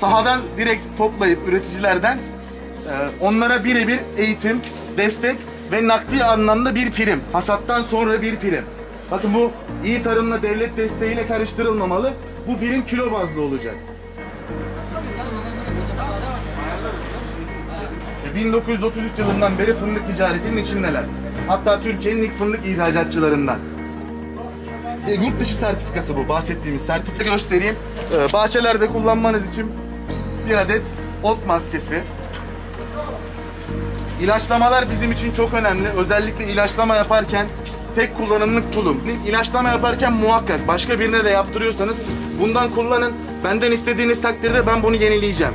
sahadan direkt toplayıp üreticilerden e, onlara birebir eğitim, destek ve nakdi anlamda bir prim. Hasattan sonra bir prim. Bakın bu iyi tarımla devlet desteğiyle karıştırılmamalı. Bu prim kilo bazlı olacak. E, 1933 yılından beri fındık ticaretinin içindeler. Hatta Türkiye'nin ilk fındık ihracatçılarından. E, yurt dışı sertifikası bu bahsettiğimiz sertifika göstereyim. E, bahçelerde kullanmanız için bir adet ot maskesi. İlaçlamalar bizim için çok önemli. Özellikle ilaçlama yaparken tek kullanımlık tulum. İlaçlama yaparken muhakkak başka birine de yaptırıyorsanız bundan kullanın. Benden istediğiniz takdirde ben bunu yenileyeceğim.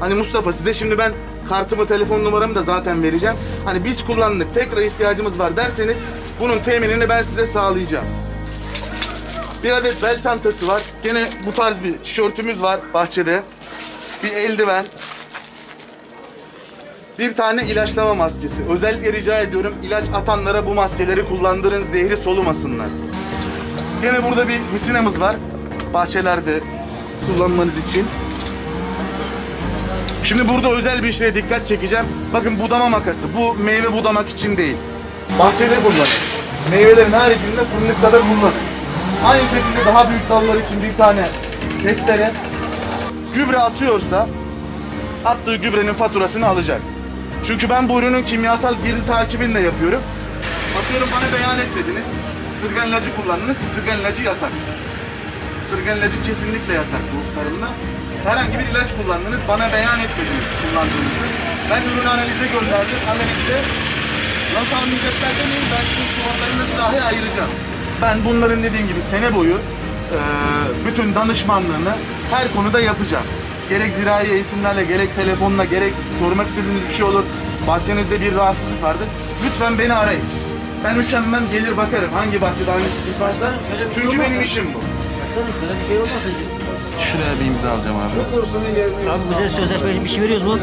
Hani Mustafa size şimdi ben kartımı, telefon numaramı da zaten vereceğim. Hani biz kullandık, tekrar ihtiyacımız var derseniz bunun teminini ben size sağlayacağım. Bir adet bel çantası var. Gene bu tarz bir tişörtümüz var bahçede. Bir eldiven. Bir tane ilaçlama maskesi. Özellikle rica ediyorum ilaç atanlara bu maskeleri kullandırın zehri solumasınlar. Gene burada bir misinamız var. Bahçelerde kullanmanız için. Şimdi burada özel bir şeye dikkat çekeceğim. Bakın budama makası. Bu meyve budamak için değil. Bahçede kullanın. Meyvelerin haricinde fındıkta da kullanın. Aynı şekilde daha büyük dallar için bir tane testere. Gübre atıyorsa attığı gübrenin faturasını alacak. Çünkü ben bu ürünün kimyasal girdi takibini de yapıyorum. Atıyorum bana beyan etmediniz. Sırgan ilacı kullandınız ki sırgan ilacı yasak. Sırgan ilacı kesinlikle yasak bu tarımda. Herhangi bir ilaç kullandınız, bana beyan etmediniz kullandığınızı. Ben ürün analize gönderdim. Analizde nasıl anlayacaklar demeyin, ben sizin çuvallarınızı dahi ayıracağım. Ben bunların dediğim gibi sene boyu bütün danışmanlığını her konuda yapacağım. Gerek zirai eğitimlerle, gerek telefonla, gerek sormak istediğiniz bir şey olur. Bahçenizde bir rahatsızlık vardır. Lütfen beni arayın. Ben üşenmem, gelir bakarım hangi bahçede hangi sıkıntı varsa. şey Çünkü olmaz. benim işim bu. Başkanım şöyle bir şey olmasın. Şuraya bir imza alacağım abi. Abi bize sözleşmeli bir şey veriyoruz mu?